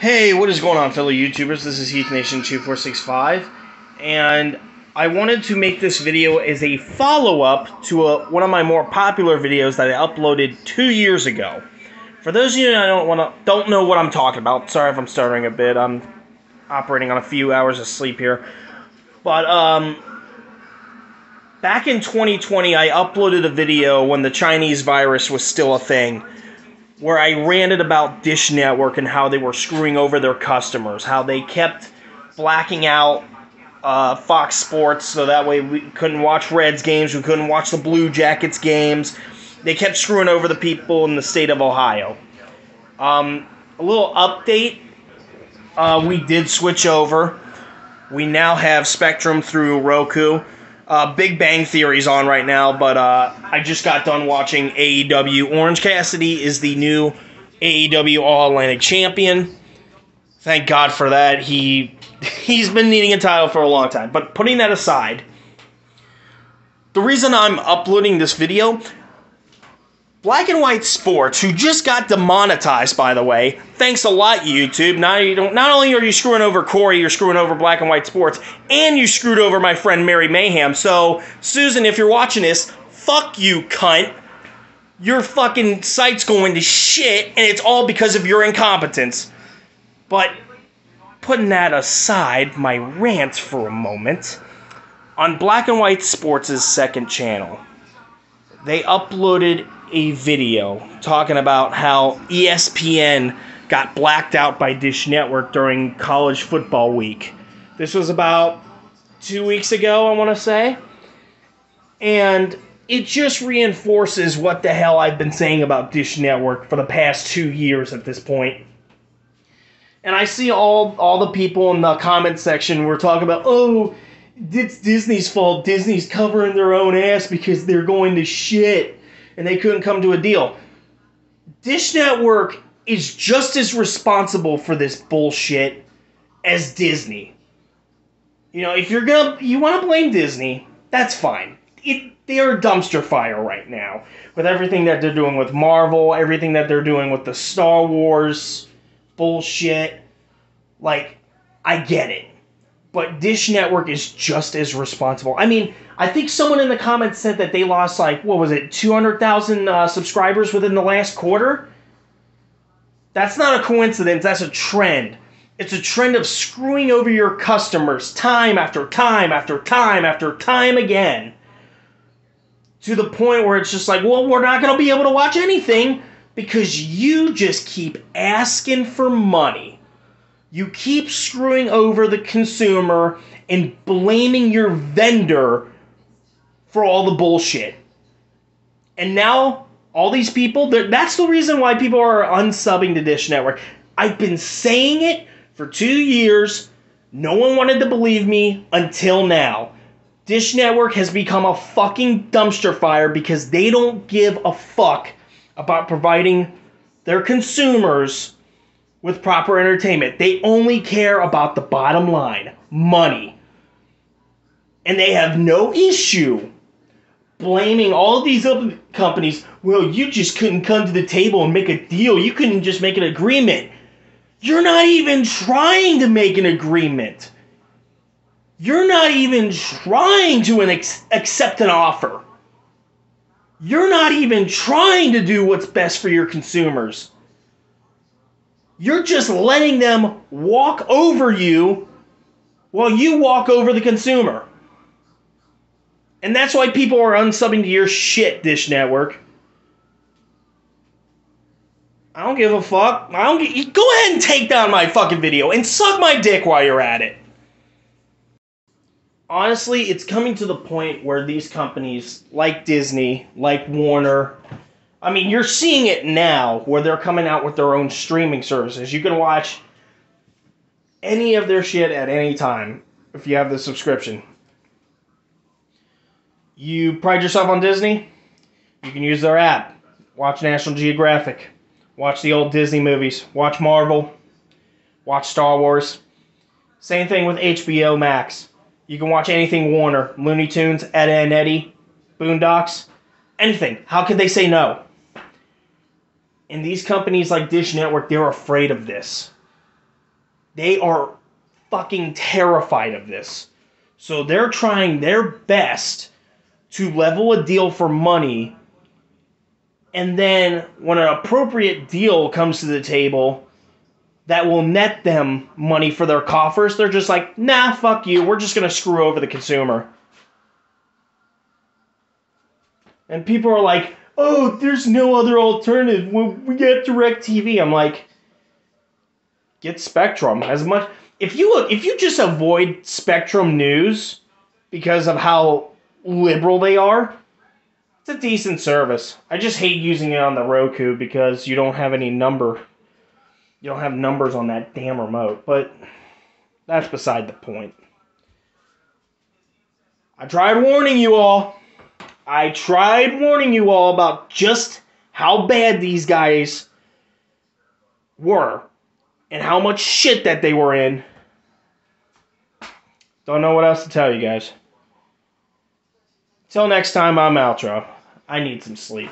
Hey, what is going on, fellow YouTubers? This is Heath Nation 2465, and I wanted to make this video as a follow-up to a, one of my more popular videos that I uploaded two years ago. For those of you that don't want to don't know what I'm talking about, sorry if I'm stuttering a bit. I'm operating on a few hours of sleep here, but um, back in 2020, I uploaded a video when the Chinese virus was still a thing where I ranted about Dish Network and how they were screwing over their customers, how they kept blacking out uh, Fox Sports so that way we couldn't watch Reds games, we couldn't watch the Blue Jackets games. They kept screwing over the people in the state of Ohio. Um, a little update uh, we did switch over. We now have Spectrum through Roku. Uh, Big Bang Theory's on right now, but uh, I just got done watching AEW. Orange Cassidy is the new AEW All Atlantic Champion. Thank God for that. He he's been needing a title for a long time. But putting that aside, the reason I'm uploading this video, Black and White Sports, who just got demonetized, by the way. Thanks a lot, YouTube. Now you don't. Not only are you screwing over Corey, you're screwing over Black and White Sports, and you screwed over my friend Mary Mayhem. So, Susan, if you're watching this, fuck you, cunt. Your fucking site's going to shit, and it's all because of your incompetence. But putting that aside, my rant for a moment. On Black and White Sports' second channel, they uploaded a video talking about how ESPN got blacked out by Dish Network during college football week. This was about two weeks ago, I want to say. And it just reinforces what the hell I've been saying about Dish Network for the past two years at this point. And I see all all the people in the comment section were talking about, oh, it's Disney's fault. Disney's covering their own ass because they're going to shit and they couldn't come to a deal. Dish Network is just as responsible for this bullshit as Disney. You know, if you're gonna you want to blame Disney, that's fine. It they are a dumpster fire right now with everything that they're doing with Marvel, everything that they're doing with the Star Wars bullshit. Like, I get it. But Dish Network is just as responsible. I mean, I think someone in the comments said that they lost like what was it, two hundred thousand uh, subscribers within the last quarter. That's not a coincidence. That's a trend. It's a trend of screwing over your customers time after time after time after time again. To the point where it's just like, well, we're not going to be able to watch anything because you just keep asking for money. You keep screwing over the consumer and blaming your vendor for all the bullshit. And now all these people, that's the reason why people are unsubbing to Dish Network. I've been saying it for two years. No one wanted to believe me until now. Dish Network has become a fucking dumpster fire because they don't give a fuck about providing their consumers with proper entertainment. They only care about the bottom line money. And they have no issue blaming all these other companies. Well, you just couldn't come to the table and make a deal. You couldn't just make an agreement. You're not even trying to make an agreement. You're not even trying to an ex- accept an offer. You're not even trying to do what's best for your consumers. You're just letting them walk over you while you walk over the consumer. And that's why people are unsubbing to your shit, Dish Network. I don't give a fuck. I don't go ahead and take down my fucking video and suck my dick while you're at it. Honestly, it's coming to the point where these companies like Disney, like Warner, I mean, you're seeing it now where they're coming out with their own streaming services. You can watch any of their shit at any time if you have the subscription. You pride yourself on Disney? You can use their app. Watch National Geographic. Watch the old Disney movies. Watch Marvel. Watch Star Wars. Same thing with HBO Max. You can watch anything Warner, Looney Tunes, Ed, and Eddie, Boondocks, anything. How could they say no? And these companies like Dish Network, they're afraid of this. They are fucking terrified of this. So they're trying their best to level a deal for money. And then when an appropriate deal comes to the table that will net them money for their coffers, they're just like, nah, fuck you. We're just going to screw over the consumer. And people are like, oh, there's no other alternative. We, we get DirecTV. I'm like, get Spectrum as much. If you look, if you just avoid Spectrum News because of how liberal they are, it's a decent service. I just hate using it on the Roku because you don't have any number. You don't have numbers on that damn remote. But that's beside the point. I tried warning you all. I tried warning you all about just how bad these guys were and how much shit that they were in. Don't know what else to tell you guys. Till next time, I'm Outro. I need some sleep.